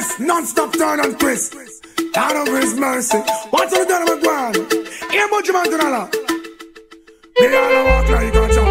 this, non-stop turn and twist. Out of his mercy. What's on the done of a? Here, much man to the Me all walk like a champion.